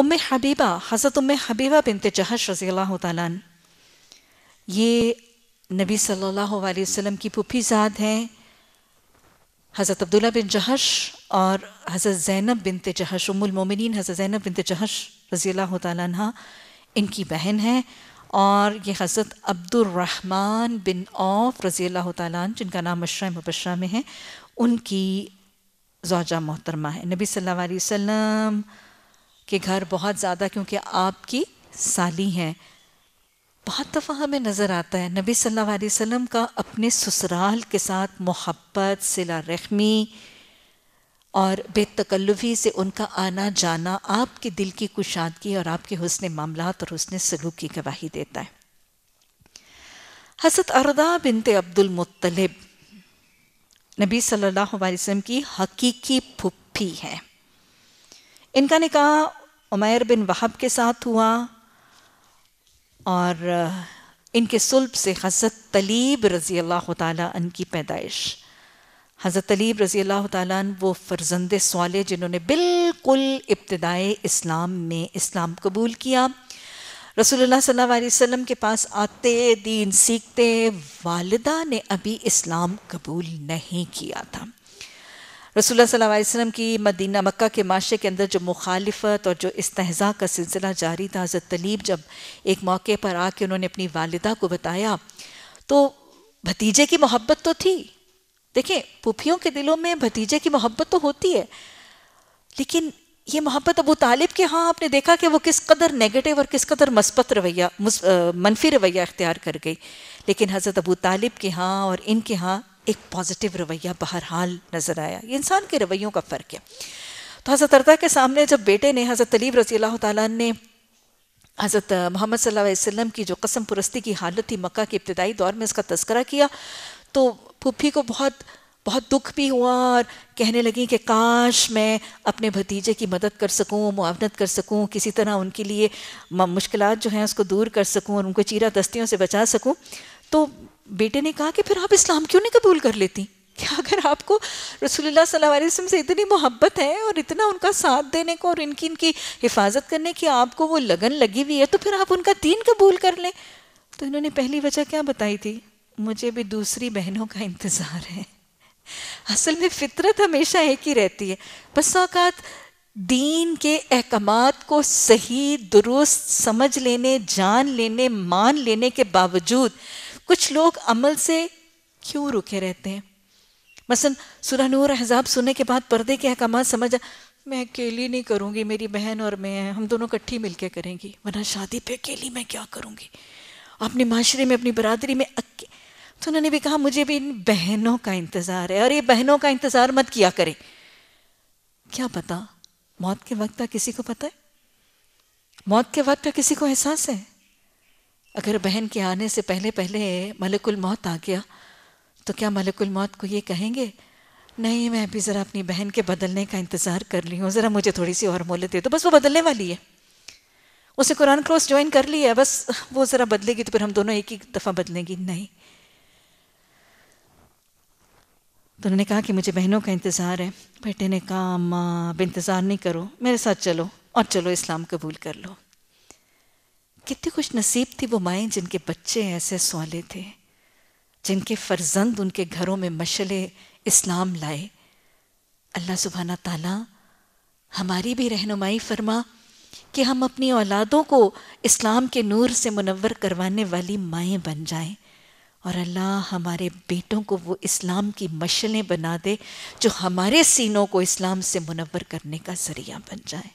उम्म Habiba, हज़रत उम्म Habiba bint जहश रज़ी अल्लाह तआला ये नबी सल्लल्लाहु अलैहि वसल्लम की पुफी ज़ाद हैं, हज़रत अब्दुल्ला बिन जहश और हज़रत ज़ैनब बिनत जहश, उम्मुल मोमिनीन, हज़रत ज़ैनब बिनत जहश रज़ी अल्लाह तआला इनकी बहन है और ये हज़रत अब्दुलरहमान बिन औफ रज़ी अल्लाह तआला जिनका नाम मशरा मुबशरा में है, उनकी जौजा मोहतरमा है। नबी सल्लल्लाहु अलैहि वसल्लम के घर बहुत ज़्यादा क्योंकि आपकी साली हैं। बहुत दफ़ा हमें नज़र आता है, नबी सल्लल्लाहु अलैहि वसल्लम का अपने ससुराल के साथ मोहब्बत, सिला रहमी और बेतकल्लुफ़ी से उनका आना जाना आपके दिल की कुशादगी और आपके हुसन मामलात और हुसन सलूक की गवाही देता है। हसरत अरदा बिनते अब्दुल मुत्तलिब, नबी सल्लल्लाहु अलैहि वसल्लम की हकीकी फुप्पी है। इनका निकाह उमैर बिन वहब के साथ हुआ और इनके सुल्ब से हज़रत तलीब रज़ी अल्लाह तन की पैदाइश। हज़रत तलीब रज़ी अल्लाह तन वो फ़र्जंद सवाले जिन्होंने बिल्कुल इब्तदाई इस्लाम में इस्लाम कबूल किया। रसूलुल्लाह सल्लल्लाहु अलैहि वसल्लम के पास आते, दीन सीखते, वालिदा ने अभी इस्लाम कबूल नहीं किया था। अलैहि वसल्लम की मदीना मक्का के माशरे के अंदर जो मुखालफत और जो इस्तजा का सिलसिला जारी था, हज़रत तलीब जब एक मौके पर आके उन्होंने अपनी वालदा को बताया तो भतीजे की मोहब्बत तो थी। देखें पुफियों के दिलों में भतीजे की मोहब्बत तो होती है, लेकिन ये मोहब्बत अबू तालिब के हाँ आपने देखा कि वो किस कदर नेगेटिव और किस कदर मस्बत रवैया मनफी रवैया अख्तियार कर गई। लेकिन हज़रत अबू तालिब के हाँ और इनके यहाँ एक पॉजिटिव रवैया बहरहाल नज़र आया। ये इंसान के रवैयों का फ़र्क है। तो हज़रत अरदा के सामने जब बेटे ने हज़रत तलीब रज़ी अल्लाह ने हज़रत मोहम्मद सल्लल्लाहु अलैहि वसल्लम की जो कसम पुरस्ती की हालत थी मक्का के इब्तदाई दौर में, इसका तस्करा किया तो पुप्पी को बहुत बहुत दुख भी हुआ और कहने लगी कि, काश मैं अपने भतीजे की मदद कर सकूँ, मुआवनत कर सकूँ, किसी तरह उनके लिए मुश्किल जो हैं उसको दूर कर सकूँ और उनको चीरा दस्तियों से बचा सकूँ। तो बेटे ने कहा कि, फिर आप इस्लाम क्यों नहीं कबूल कर लेती? क्या अगर आपको रसूलुल्लाह सल्लल्लाहु अलैहि वसल्लम से इतनी मोहब्बत है और इतना उनका साथ देने को और इनकी इनकी हिफाजत करने की आपको वो लगन लगी हुई है तो फिर आप उनका दीन कबूल कर लें? तो इन्होंने पहली वजह क्या बताई थी? मुझे भी दूसरी बहनों का इंतज़ार है। असल में फितरत हमेशा एक ही रहती है। बस औकात, दीन के अहकाम को सही, दुरुस्त, समझ लेने, जान लेने, मान लेने के बावजूद कुछ लोग अमल से क्यों रुके रहते हैं? मसन सुरह नूर हजाब सुनने के बाद पर्दे के अहकाम समझ मैं अकेली नहीं करूँगी, मेरी बहन और मैं हम दोनों इकट्ठी मिलकर करेंगी, वरना शादी पे अकेली मैं क्या करूँगी? अपने माशरे में अपनी बरादरी में अके तो उन्होंने भी कहा, मुझे भी इन बहनों का इंतज़ार है, और ये बहनों का इंतज़ार मत किया करें। क्या पता? मौत के वक्त का किसी को पता है? मौत के वक्त का किसी को एहसास है? अगर बहन के आने से पहले पहले मलकुल मौत आ गया तो क्या मलकुल मौत को ये कहेंगे, नहीं, मैं अभी ज़रा अपनी बहन के बदलने का इंतज़ार कर ली हूँ, ज़रा मुझे थोड़ी सी और मोहलत दे तो बस वो बदलने वाली है। उसे कुरान क्रॉस ज्वाइन कर लिया है, बस वो ज़रा बदलेगी तो फिर हम दोनों एक ही दफ़ा बदलेंगी। नहीं तो उन्होंने कहा कि मुझे बहनों का इंतज़ार है। बेटे ने कहा, अम्मा अब इंतज़ार नहीं करो। मेरे साथ चलो और चलो, इस्लाम कबूल कर लो। कितनी खुश नसीब थी वो माएँ, जिनके बच्चे ऐसे सवाले थे, जिनके फर्जंद उनके घरों में मशले इस्लाम लाए। अल्लाह सुबहाना ताला हमारी भी रहनुमाई फरमा कि हम अपनी औलादों को इस्लाम के नूर से मुनवर करवाने वाली माएँ बन जाएँ। और अल्लाह हमारे बेटों को वो इस्लाम की मशलें बना दे जो हमारे सीनों को इस्लाम से मुनवर करने का ज़रिया बन जाए।